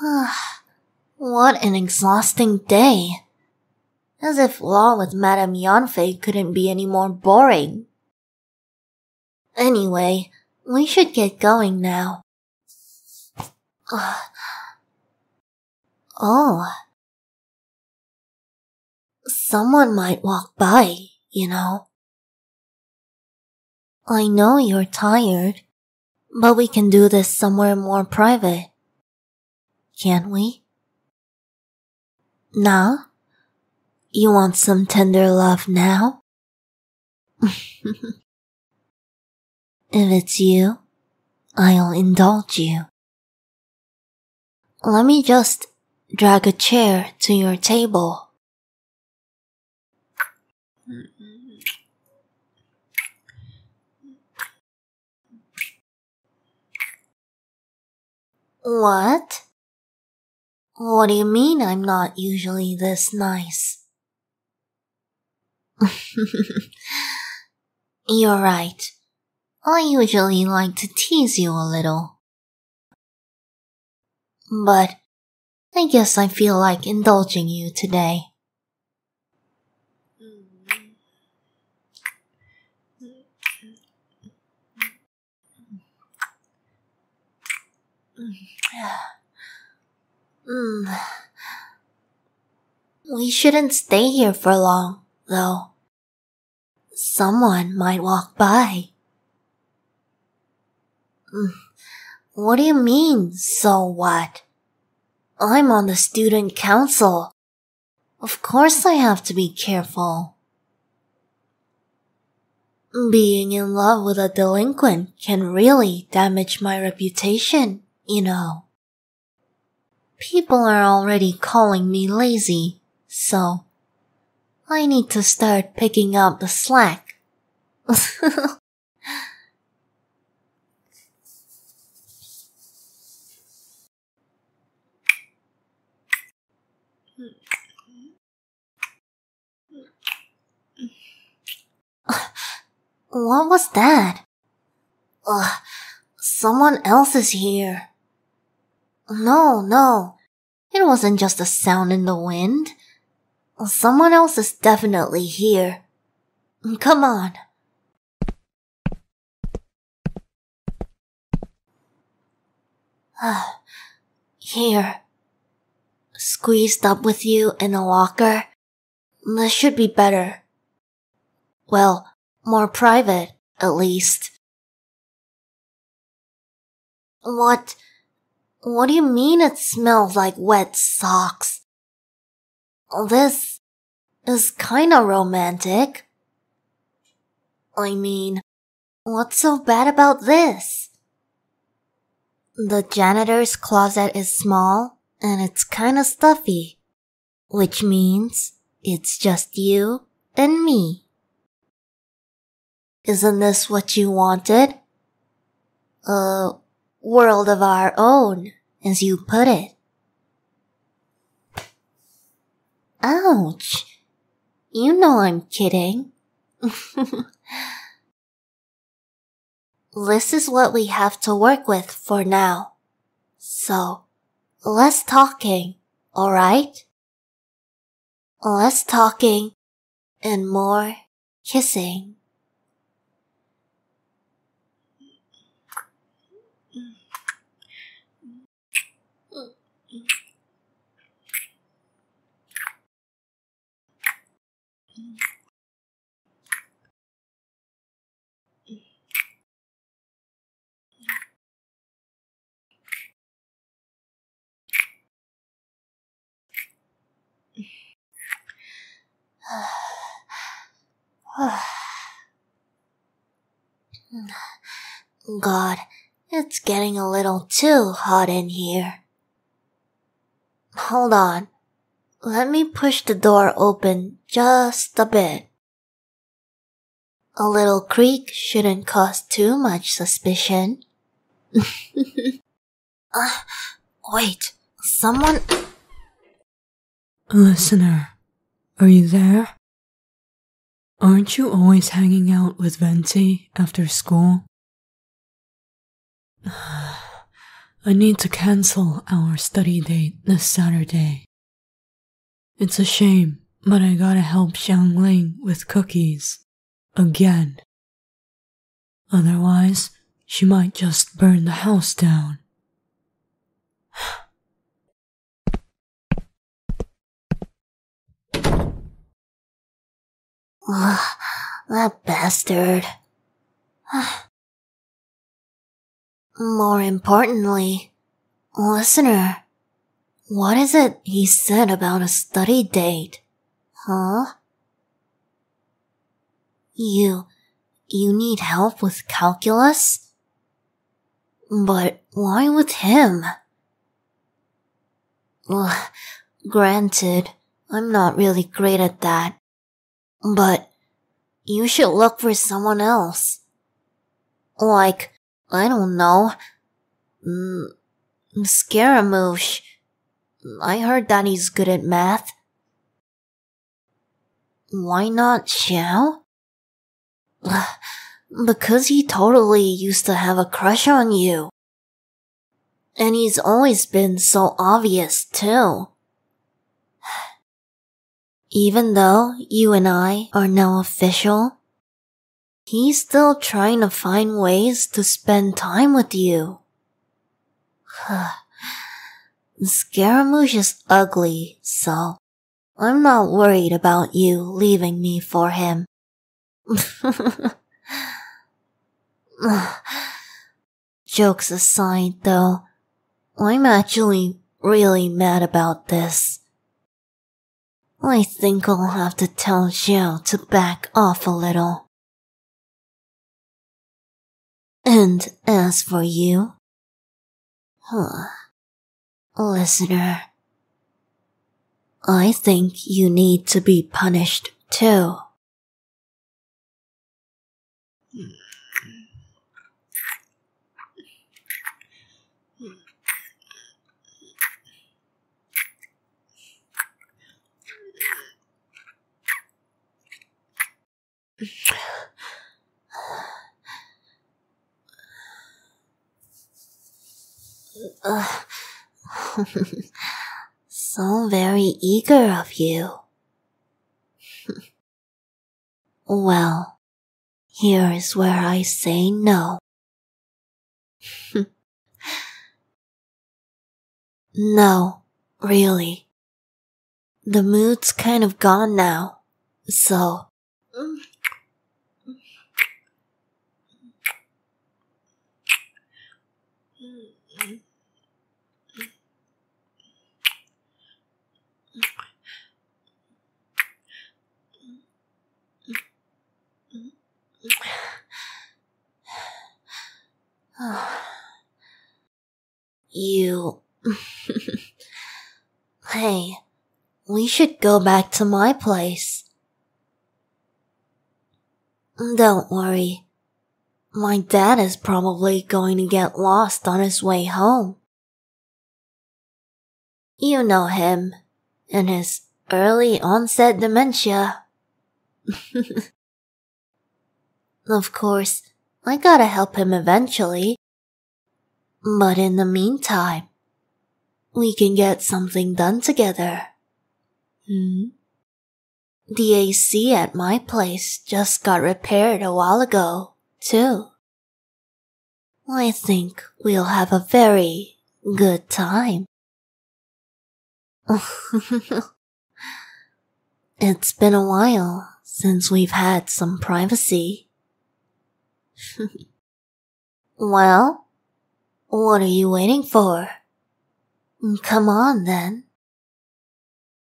what an exhausting day. As if law with Madame Yanfei couldn't be any more boring. Anyway, we should get going now. oh. Someone might walk by, you know. I know you're tired, but we can do this somewhere more private. Can't we? Now? You want some tender love now? if it's you, I'll indulge you. Let me just drag a chair to your table. What? What do you mean I'm not usually this nice? You're right. I usually like to tease you a little. But I guess I feel like indulging you today. Mm. We shouldn't stay here for long, though. Someone might walk by. Mm. What do you mean, so what? I'm on the student council. Of course I have to be careful. Being in love with a delinquent can really damage my reputation, you know. People are already calling me lazy, so I need to start picking up the slack. what was that? Ugh, someone else is here. No, no. It wasn't just a sound in the wind. Someone else is definitely here. Come on. Ah, here. Squeezed up with you in a locker. This should be better. Well, more private, at least. What? What do you mean it smells like wet socks? This is kinda romantic. I mean, what's so bad about this? The janitor's closet is small and it's kinda stuffy, which means it's just you and me. Isn't this what you wanted? A world of our own, as you put it. Ouch. You know I'm kidding. this is what we have to work with for now. So, less talking, alright? Less talking and more kissing. God, it's getting a little too hot in here. Hold on. Let me push the door open just a bit. A little creak shouldn't cause too much suspicion. uh, wait, someone. Listener, are you there? Aren't you always hanging out with Venti after school? I need to cancel our study date this Saturday. It's a shame, but I gotta help Xiangling with cookies. Again. Otherwise, she might just burn the house down. Ugh, that bastard. More importantly, listener, what is it he said about a study date? Huh? You, you need help with calculus? But why with him? Well, granted, I'm not really great at that. But you should look for someone else. Like, I don't know. Mm, Scaramouche. I heard that he's good at math. Why not Xiao? Because he totally used to have a crush on you. And he's always been so obvious too. Even though you and I are now official, he's still trying to find ways to spend time with you. Scaramouche is ugly, so I'm not worried about you leaving me for him. Jokes aside, though, I'm actually really mad about this. I think I'll have to tell Xiao to back off a little. And as for you, huh, listener, I think you need to be punished too. Uh, so very eager of you. well, here is where I say no. no, really. The mood's kind of gone now, so. you. hey, we should go back to my place. Don't worry. My dad is probably going to get lost on his way home. You know him and his early onset dementia. of course, I gotta help him eventually. But in the meantime, we can get something done together. Hmm? The AC at my place just got repaired a while ago, too. I think we'll have a very good time. it's been a while since we've had some privacy. well, what are you waiting for? Come on then.